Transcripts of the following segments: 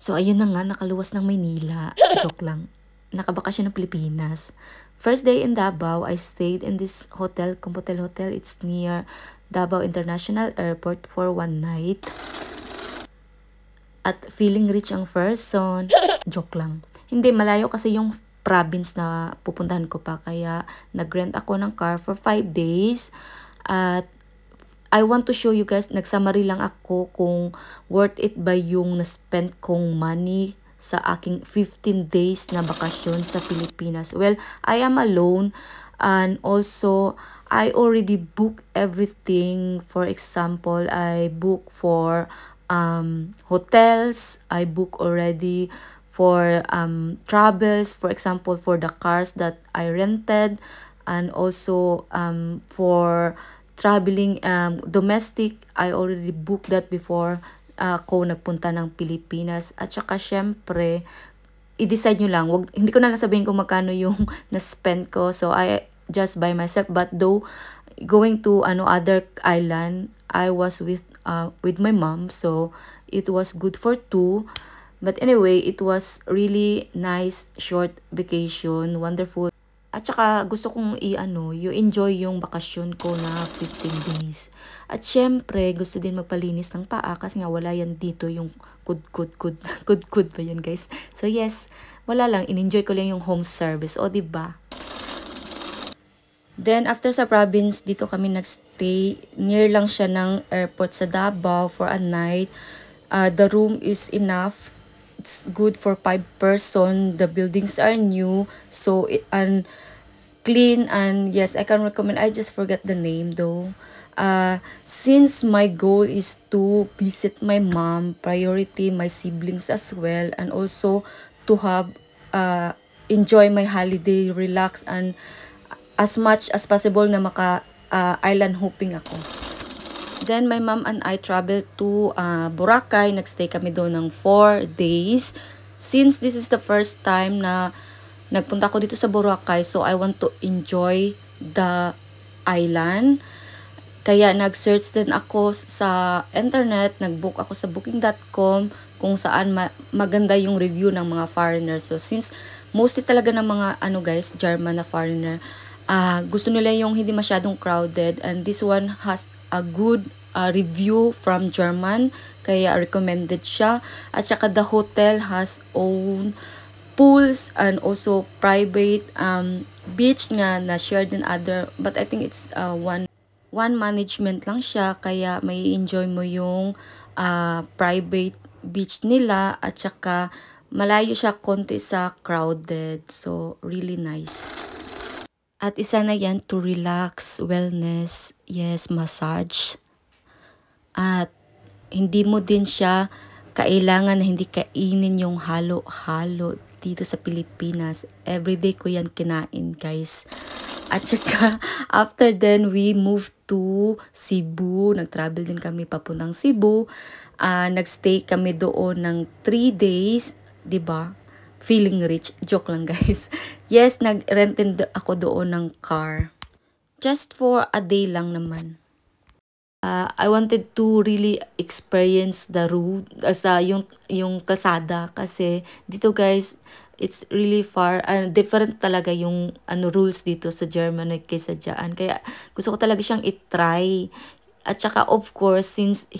So, ayun na nga, nakaluwas ng Maynila. Joke lang. Nakabakasyon ng Pilipinas. First day in Davao, I stayed in this hotel, Compotel Hotel. It's near Davao International Airport for one night. At feeling rich ang person. Joke lang. Hindi, malayo kasi yung province na pupuntahan ko pa. Kaya nag-rent ako ng car for 5 days. At I want to show you guys, nagsummary lang ako kung worth it ba yung na-spend kong money sa aking 15 days na bakasyon sa Pilipinas. Well, I am alone and also I already booked everything. For example, I book for um, hotels. I book already for um, travels. For example, for the cars that I rented and also um, for traveling um, domestic, I already booked that before uh, ako nagpunta ng Pilipinas. At saka syempre, i-decide nyo lang. Wag, hindi ko na lang sabihin kung magkano yung na-spend ko. So, I just by myself. But though, going to ano other island, I was with uh, with my mom. So, it was good for two. But anyway, it was really nice short vacation. Wonderful. At saka gusto kong i-ano, you enjoy yung bakasyon ko na 15 days. At syempre, gusto din magpalinis ng paa kasi nga wala yan dito yung kud kud kud kud kud ba yan guys. So yes, wala lang, in-enjoy ko lang yung home service. O, ba diba? Then, after sa province, dito kami nagstay. Near lang siya ng airport sa Davao for a night. Uh, the room is enough it's good for five person. The buildings are new. So it and clean and yes i can recommend. I just forget the name though. Uh since my goal is to visit my mom priority my siblings as well and also to have uh enjoy my holiday relax and as much as possible na maka uh, island hopping ako Then, my mom and I traveled to uh, Boracay. Nagstay kami doon ng 4 days. Since this is the first time na nagpunta ko dito sa Boracay, so I want to enjoy the island. Kaya nag-search din ako sa internet, nag-book ako sa booking.com kung saan ma maganda yung review ng mga foreigners. So since mostly talaga ng mga ano guys, German na foreigner, uh, gusto nila yung hindi masyadong crowded. And this one has a good uh, review from German. Kaya recommended siya. At saka the hotel has own pools and also private um, beach nga na shared in other but I think it's uh, one one management lang siya. Kaya may enjoy mo yung uh, private beach nila. At saka malayo siya konti sa crowded. So really nice at isa na yan to relax, wellness, yes, massage. At hindi mo din siya kailangan na hindi kainin yung halo-halo dito sa Pilipinas. Everyday ko yan kinain, guys. At saka, after then, we moved to Cebu. Nag-travel din kami papuntang Cebu. Uh, nagstay kami doon ng 3 days, ba? Feeling rich. Joke lang guys. Yes, nag-rent ako doon ng car. Just for a day lang naman. Uh, I wanted to really experience the road, as uh, yung, yung kalsada. Kasi dito guys, it's really far, uh, different talaga yung ano rules dito sa Germany kaysa dyan. Kaya gusto ko talaga siyang itry. At saka of course, since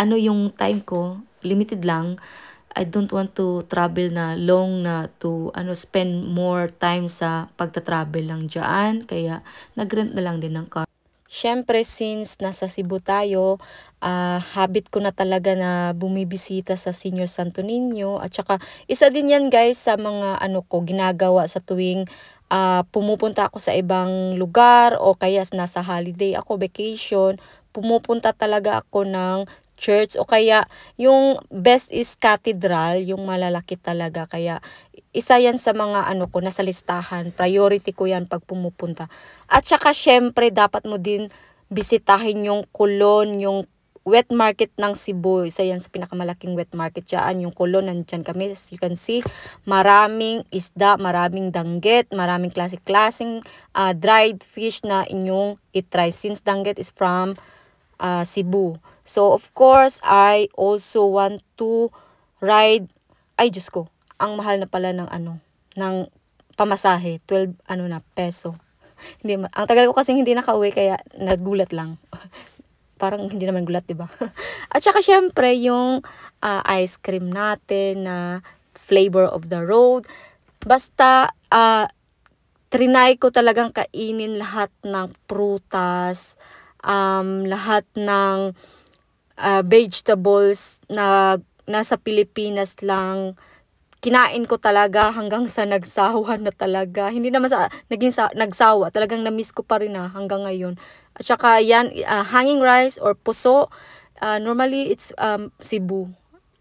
ano yung time ko, limited lang, I don't want to travel na long na to ano spend more time sa pagta-travel lang diyan kaya nagrent na lang din ng car. Syempre since nasa Cebu tayo, uh, habit ko na talaga na bumibisita sa Senior Santo Niño. At saka isa din yan guys sa mga ano ko ginagawa sa tuwing uh, pumupunta ako sa ibang lugar o kaya nasa holiday ako vacation, pumupunta talaga ako ng church o kaya yung best is cathedral, yung malalaki talaga. Kaya isa yan sa mga ano ko nasa listahan. Priority ko yan pag pumupunta. At saka syempre dapat mo din bisitahin yung kulon, yung wet market ng Cebu. Isa yan sa pinakamalaking wet market dyan. Yung kulon, nandyan kami. As you can see, maraming isda, maraming danggit, maraming klase-klaseng uh, dried fish na inyong itry. Since danggit is from uh, Cebu. So, of course, I also want to ride ay Diyos ko, ang mahal na pala ng ano, ng pamasahe, 12 ano na peso. hindi ang tagal ko kasi hindi nakauwi kaya nagulat lang. Parang hindi naman gulat, 'di ba? At saka syempre yung uh, ice cream natin na flavor of the road. Basta uh, trinay ko talagang kainin lahat ng prutas, um, lahat ng uh, vegetables na nasa Pilipinas lang kinain ko talaga hanggang sa nagsawa na talaga. Hindi naman sa naging sa, nagsawa, talagang na-miss ko pa rin na hanggang ngayon. At saka yan, uh, hanging rice or puso, uh, normally it's um, Cebu.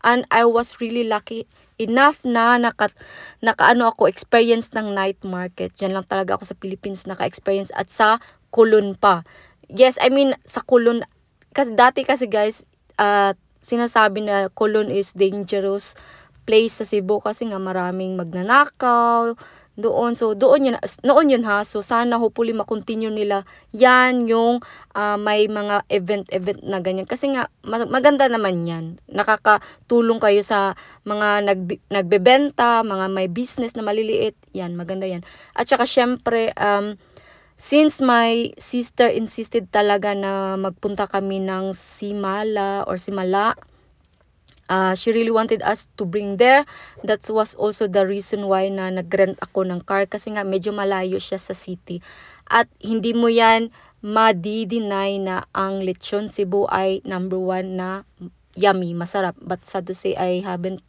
And I was really lucky enough na naka, nakaano ako experience ng night market. Diyan lang talaga ako sa Philippines naka-experience at sa Kulon pa. Yes, I mean sa Kulon kasi dati kasi guys uh, sinasabi na Kulon is dangerous place sa Cebu kasi nga maraming magnanakaw doon. So, doon yun, noon yun ha. So, sana hopefully makontinue nila yan yung uh, may mga event-event na ganyan. Kasi nga, maganda naman yan. Nakakatulong kayo sa mga nag, nagbebenta, mga may business na maliliit. Yan, maganda yan. At saka, syempre, um, since my sister insisted talaga na magpunta kami ng Simala or Simala, uh, she really wanted us to bring there. That was also the reason why na nag-rent ako ng car kasi nga medyo malayo siya sa city. At hindi mo yan madi-deny na ang lechon Cebu ay number one na yummy, masarap. But sad to say, I haven't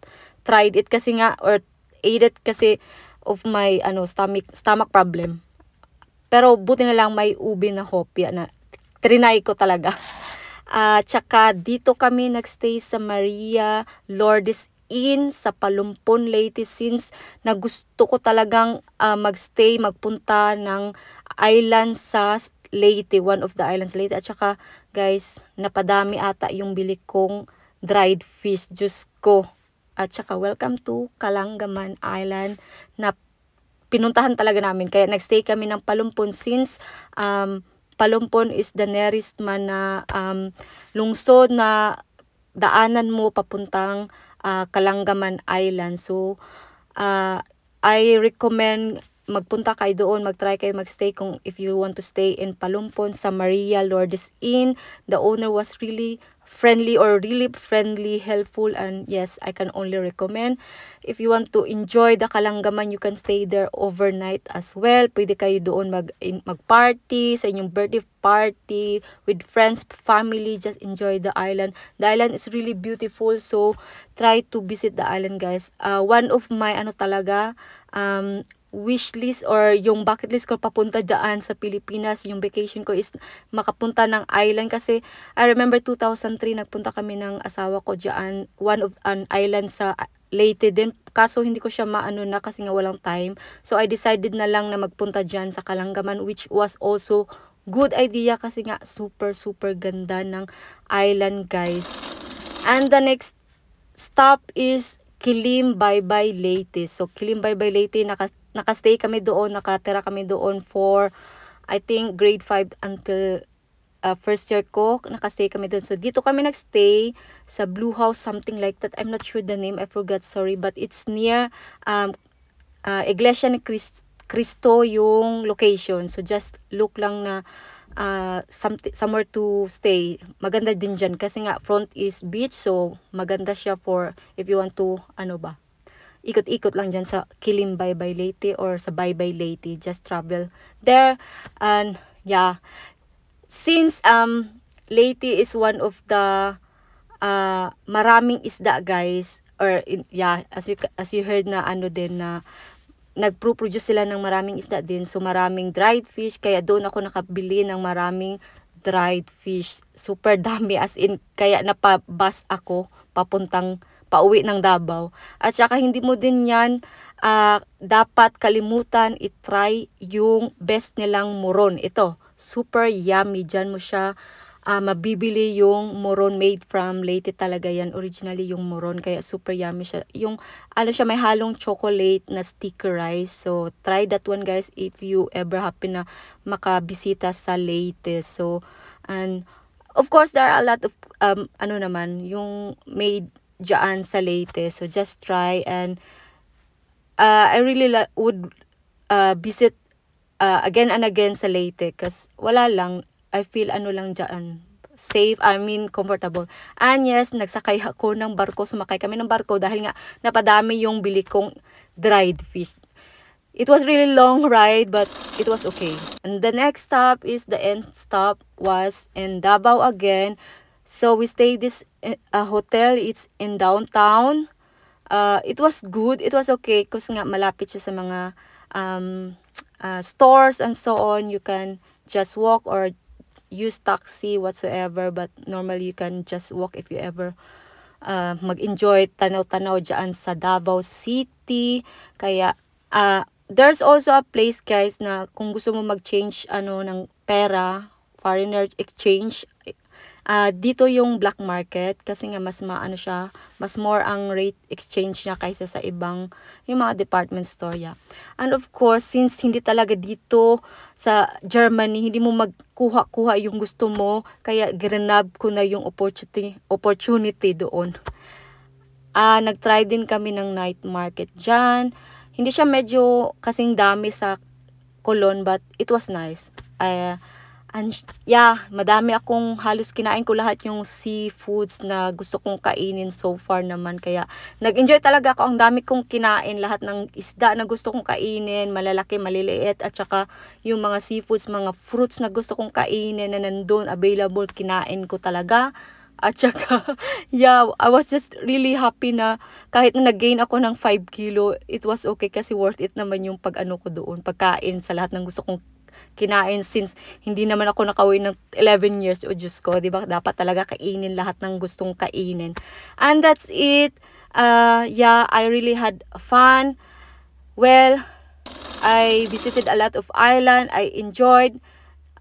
tried it kasi nga, or ate it kasi of my ano stomach stomach problem. Pero buti na lang may ubi na hopya na trinay ko talaga. Uh, tsaka dito kami nagstay sa Maria Lourdes Inn sa Palumpon Leyte since na gusto ko talagang uh, magstay, magpunta ng island sa Leyte, one of the islands Leyte. At saka guys, napadami ata yung bili kong dried fish juice ko. At saka welcome to Kalangaman Island na pinuntahan talaga namin. Kaya nagstay kami ng Palumpon since um, Palumpon is the nearest man na um, lungsod na daanan mo papuntang uh, Kalangaman Island. So, uh, I recommend magpunta kayo doon, mag-try kayo mag-stay kung if you want to stay in Palumpon sa Maria Lourdes Inn. The owner was really friendly or really friendly, helpful, and yes, I can only recommend. If you want to enjoy the Kalanggaman, you can stay there overnight as well. Pwede kayo doon mag, mag-party sa inyong birthday party with friends, family, just enjoy the island. The island is really beautiful, so try to visit the island, guys. Uh, one of my, ano talaga, um, wish list or yung bucket list ko papunta dyan sa Pilipinas, yung vacation ko is makapunta ng island kasi I remember 2003 nagpunta kami ng asawa ko dyan, one of an island sa Leyte din. Kaso hindi ko siya maano na kasi nga walang time. So I decided na lang na magpunta dyan sa Kalangaman which was also good idea kasi nga super super ganda ng island guys. And the next stop is Kilim Bye Bye Leyte. So Kilim Bye Bye Leyte naka nakastay kami doon, nakatira kami doon for I think grade 5 until uh, first year ko, nakastay kami doon. So, dito kami nagstay sa Blue House, something like that. I'm not sure the name, I forgot, sorry. But it's near um, uh, Iglesia ni Christ, Cristo yung location. So, just look lang na uh, something, somewhere to stay. Maganda din dyan kasi nga front is beach. So, maganda siya for if you want to, ano ba, ikot-ikot lang dyan sa Kilim Bye Leyte or sa Bye Leyte. Just travel there. And yeah, since um Leyte is one of the uh, maraming isda guys or in, yeah as you as you heard na ano din na nagpro-produce sila ng maraming isda din so maraming dried fish kaya doon ako nakabili ng maraming dried fish super dami as in kaya napabas ako papuntang pauwi ng Davao. At saka hindi mo din yan uh, dapat kalimutan itry yung best nilang moron. Ito, super yummy. Diyan mo siya uh, mabibili yung moron made from Leyte talaga yan. Originally yung moron kaya super yummy siya. Yung ano siya may halong chocolate na sticker rice. So try that one guys if you ever happen na makabisita sa Leyte. So and of course there are a lot of um ano naman yung made dyan sa Leyte. So just try and uh, I really would uh, visit uh, again and again sa Leyte kasi wala lang, I feel ano lang dyan, safe, I mean comfortable. And yes, nagsakay ako ng barko, sumakay kami ng barko dahil nga napadami yung bili kong dried fish. It was really long ride but it was okay. And the next stop is the end stop was in Davao again. So we stayed this uh, hotel. It's in downtown. Uh, it was good. It was okay kasi nga malapit siya sa mga um, uh, stores and so on. You can just walk or use taxi whatsoever but normally you can just walk if you ever uh, mag-enjoy tanaw-tanaw dyan sa Davao City. Kaya uh, there's also a place guys na kung gusto mo mag-change ano ng pera, foreigner exchange, uh, dito yung black market kasi nga mas maano siya, mas more ang rate exchange niya kaysa sa ibang yung mga department store ya. And of course, since hindi talaga dito sa Germany, hindi mo magkuha-kuha yung gusto mo, kaya granab ko na yung opportunity opportunity doon. Ah, uh, nag-try din kami ng night market diyan hindi siya medyo kasing dami sa Colon but it was nice. Uh, and yeah, madami akong halos kinain ko lahat yung seafoods na gusto kong kainin so far naman. Kaya nag-enjoy talaga ako. Ang dami kong kinain lahat ng isda na gusto kong kainin, malalaki, maliliit at saka yung mga seafoods, mga fruits na gusto kong kainin na nandun available, kinain ko talaga. At saka, yeah, I was just really happy na kahit na nag-gain ako ng 5 kilo, it was okay kasi worth it naman yung pag-ano ko doon, pagkain sa lahat ng gusto kong kinain since hindi naman ako nakauwi ng 11 years o Diyos ko, di ba? Dapat talaga kainin lahat ng gustong kainin. And that's it. Uh, yeah, I really had fun. Well, I visited a lot of island. I enjoyed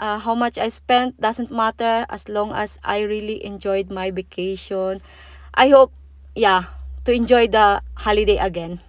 uh, how much I spent doesn't matter as long as I really enjoyed my vacation. I hope, yeah, to enjoy the holiday again.